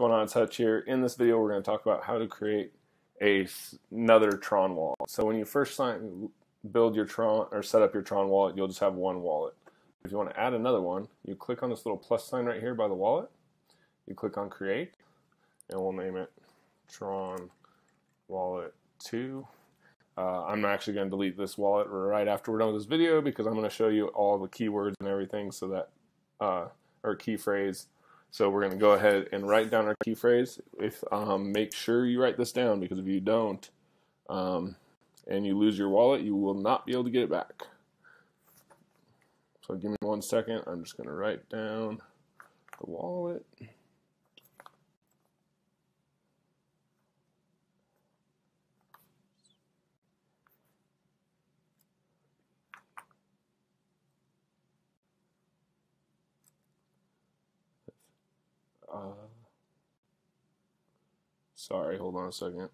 going on? It's Hutch here. In this video, we're going to talk about how to create a, another Tron wallet. So when you first sign, build your Tron or set up your Tron wallet, you'll just have one wallet. If you want to add another one, you click on this little plus sign right here by the wallet. You click on create, and we'll name it Tron Wallet 2. Uh, I'm actually going to delete this wallet right after we're done with this video because I'm going to show you all the keywords and everything so that, uh, or key phrase. So we're going to go ahead and write down our key phrase. If um, Make sure you write this down because if you don't um, and you lose your wallet, you will not be able to get it back. So give me one second. I'm just going to write down the wallet. Sorry, hold on a second.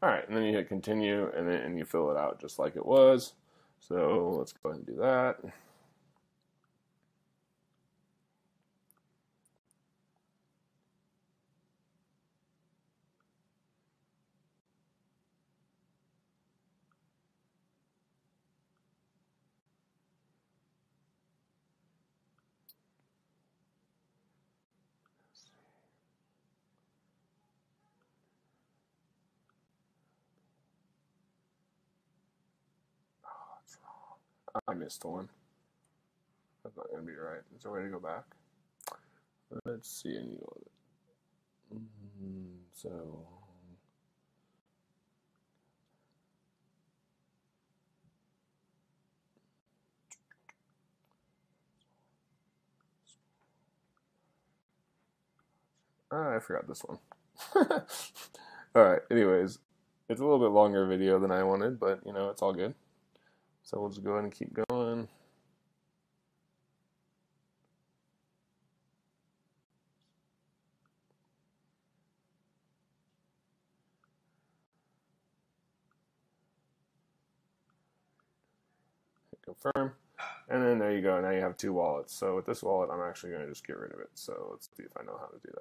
All right, and then you hit continue, and then and you fill it out just like it was. So let's go ahead and do that. I missed one. That's not to be right. Is there a way to go back? Let's see. And you mm -hmm. So. Ah, I forgot this one. all right. Anyways, it's a little bit longer video than I wanted, but you know, it's all good. So we'll just go ahead and keep going. Confirm. And then there you go. Now you have two wallets. So with this wallet, I'm actually going to just get rid of it. So let's see if I know how to do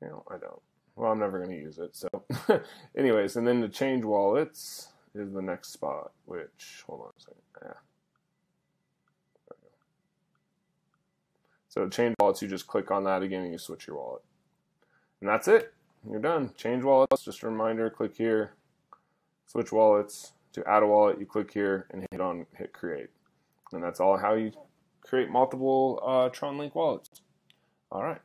that. Know, I don't. Well, I'm never going to use it. So anyways, and then to change wallets, is the next spot, which, hold on a second. Yeah. So change wallets, you just click on that again and you switch your wallet. And that's it. You're done. Change wallets, just a reminder, click here, switch wallets. To add a wallet, you click here and hit on hit create. And that's all how you create multiple uh, TronLink wallets. All right.